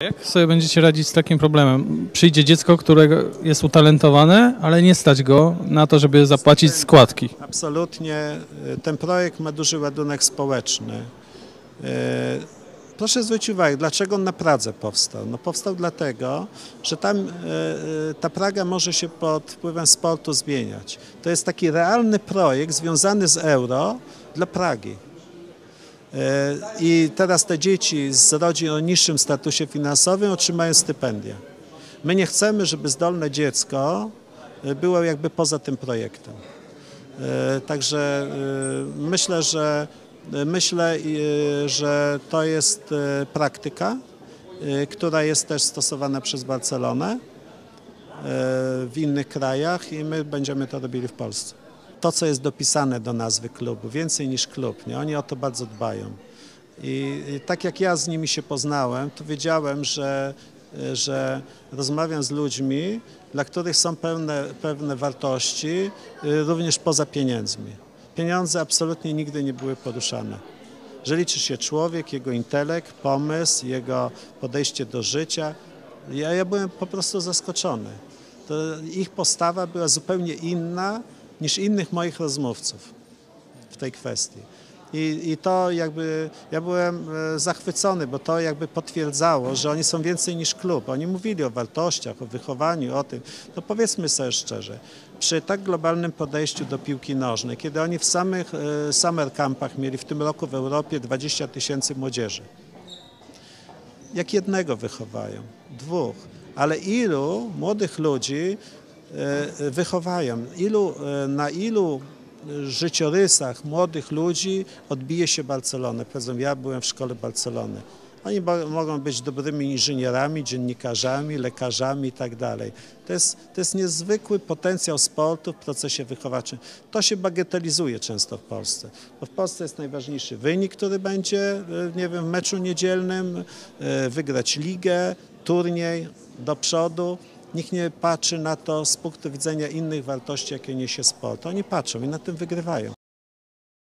Jak sobie będziecie radzić z takim problemem? Przyjdzie dziecko, które jest utalentowane, ale nie stać go na to, żeby zapłacić składki. Absolutnie. Ten projekt ma duży ładunek społeczny. Y, Proszę zwrócić uwagę, dlaczego on na Pradze powstał? No powstał dlatego, że tam y, y, ta Praga może się pod wpływem sportu zmieniać. To jest taki realny projekt związany z euro dla Pragi. Y, I teraz te dzieci z rodzin o niższym statusie finansowym otrzymają stypendia. My nie chcemy, żeby zdolne dziecko y, było jakby poza tym projektem. E, Także e, myślę, że myślę, e, że to jest e, praktyka, e, która jest też stosowana przez Barcelonę e, w innych krajach i my będziemy to robili w Polsce. To, co jest dopisane do nazwy klubu, więcej niż klub, nie? oni o to bardzo dbają. I, I tak jak ja z nimi się poznałem, to wiedziałem, że, że rozmawiam z ludźmi, dla których są pewne, pewne wartości y, również poza pieniędzmi. Pieniądze absolutnie nigdy nie były poruszane. Że liczy się człowiek, jego intelekt, pomysł, jego podejście do życia. Ja, ja byłem po prostu zaskoczony. To ich postawa była zupełnie inna niż innych moich rozmówców w tej kwestii. I, I to jakby, ja byłem e, zachwycony, bo to jakby potwierdzało, że oni są więcej niż klub. Oni mówili o wartościach, o wychowaniu, o tym. No powiedzmy sobie szczerze, przy tak globalnym podejściu do piłki nożnej, kiedy oni w samych e, summer campach mieli w tym roku w Europie 20 tysięcy młodzieży, jak jednego wychowają, dwóch, ale ilu młodych ludzi wychowają, ilu, e, na ilu życiorysach młodych ludzi odbije się Barcelonę. Powiedzą, ja byłem w szkole Barcelony. Oni mogą być dobrymi inżynierami, dziennikarzami, lekarzami i tak. To jest, to jest niezwykły potencjał sportu w procesie wychowawczym. To się bagatelizuje często w Polsce, bo w Polsce jest najważniejszy wynik, który będzie, e, nie wiem, w meczu niedzielnym, e, wygrać ligę, turniej do przodu. Nikt nie patrzy na to z punktu widzenia innych wartości, jakie niesie sport. Oni patrzą i na tym wygrywają.